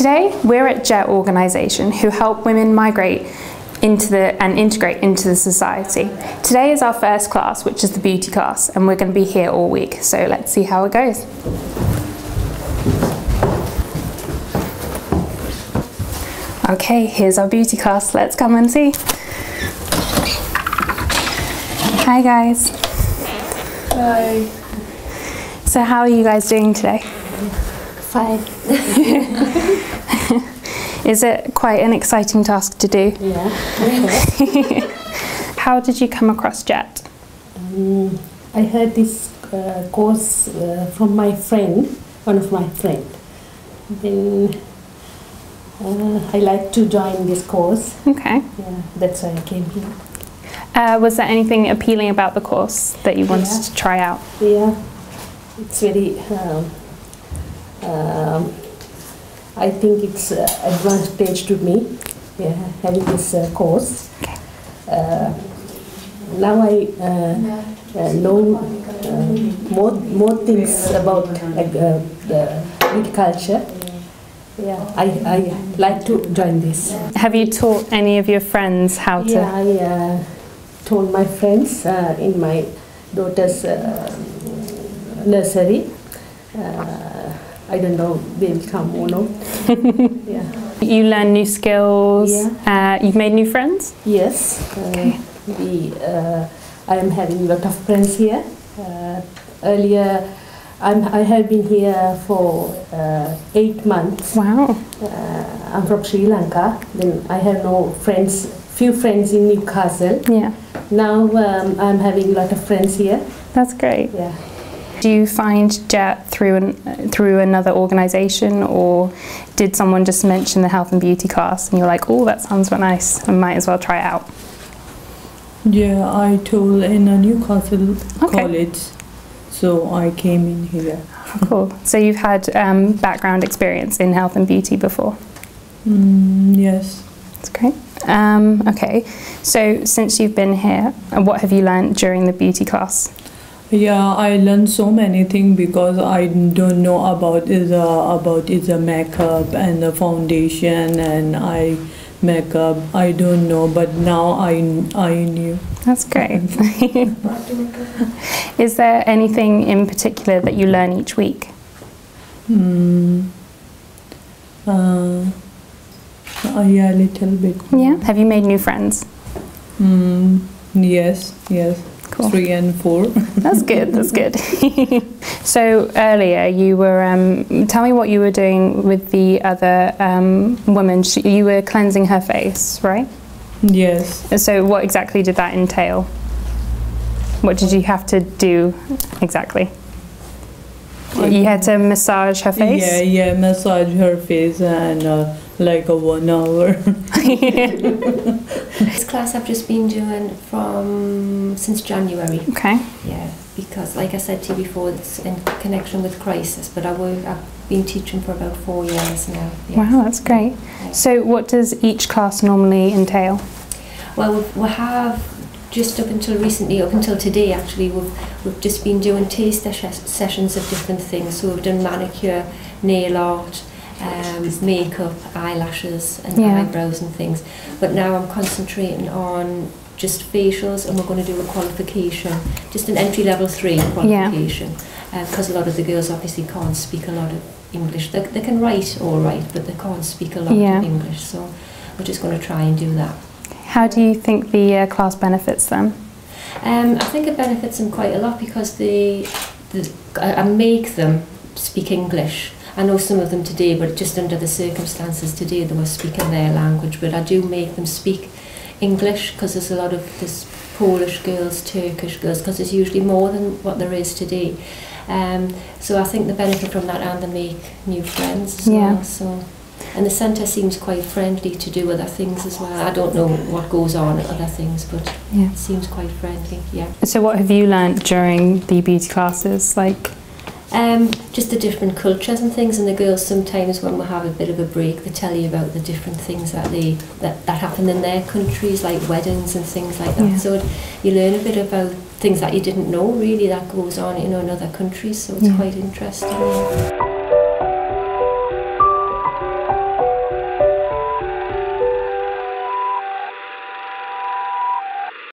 Today, we're at JET organisation who help women migrate into the and integrate into the society. Today is our first class, which is the beauty class, and we're going to be here all week. So let's see how it goes. Okay, here's our beauty class. Let's come and see. Hi guys. Hi. So how are you guys doing today? Fine. Is it quite an exciting task to do? Yeah. How did you come across JET? um, I heard this uh, course uh, from my friend, one of my friend. Then uh, I like to join this course. Okay. Yeah, that's why I came here. Uh, was there anything appealing about the course that you wanted Yeah. to try out? Yeah, it's very. Um, um, I think it's uh, advantage to me. Yeah, having this uh, course. Uh, now I uh, uh, know uh, more more things about uh, beauty culture. Yeah, I, I like to join this. Have you taught any of your friends how to? Yeah, I uh, told my friends uh, in my daughter's nursery. Uh, I don't know they will come or not. yeah. You learn new skills. Yeah. Uh, you've made new friends. Yes. Uh, Okay. we, uh, I am having a lot of friends here. Uh, earlier, I'm, I have been here for uh, eight months. Wow. Uh, I'm from Sri Lanka. Then I have no friends, few friends in Newcastle. Yeah, Now um, I'm having a lot of friends here. that's great. Yeah. Do you find JET through an, through another organisation, or did someone just mention the health and beauty class, and you're like, oh, that sounds nice, I might as well try it out? Yeah, I told in a Newcastle Okay. college, so I came in here. Cool. So you've had um, background experience in health and beauty before. Mm, yes. That's great. Um, okay. So since you've been here, what have you learned during the beauty class? Yeah, I learned so many things because I don't know about is uh, about is makeup and the foundation and I makeup. I don't know, but now I I knew. That's great. Is there anything in particular that you learn each week? Mm. Uh, uh, yeah, a little bit. Yeah. Have you made new friends? Mm, yes, yes. Cool. Three and four. That's good. That's good. so earlier you were. Um, tell me what you were doing with the other um, woman. She, you were cleansing her face, right? yes. So what exactly did that entail? What did you have to do exactly? You had to massage her face. Yeah, yeah, massage her face and uh, like a one hour. This class I've just been doing from since January. Okay. Yeah, because like I said to you before, it's in connection with crisis. But I work, I've been teaching for about four years now. yes. Wow, that's great. Yeah. So what does each class normally entail? Well, we have just up until recently, up until today actually, we've we've just been doing taste sessions of different things. So we've done manicure, nail art. Um, makeup, eyelashes, and Yeah. eyebrows and things. But now I'm concentrating on just facials, and we're going to do a qualification, just an entry level three qualification, because a lot of the girls obviously can't speak a lot of English. They, they can write all right, but they can't speak a lot Yeah. of English. So we're just going to try and do that. How do you think the uh, class benefits them? Um, I think it benefits them quite a lot because they, the, I I make them speak English. I know some of them today, but just under the circumstances today, they were speaking their language. But I do make them speak English because there's a lot of this Polish girls, Turkish girls, because there's usually more than what there is today. Um, so I think the benefit from that and they make new friends as Yeah. well. So. And the centre seems quite friendly to do other things as well. I don't know what goes on at other things, but Yeah. it seems quite friendly, yeah. So what have you learnt during the beauty classes? Like, Um, just the different cultures and things, and the girls sometimes when we have a bit of a break, they tell you about the different things that they that, that happen in their countries, like weddings and things like that. Yeah. So you learn a bit about things that you didn't know really that goes on, you know, in other countries. So it's Yeah. quite interesting.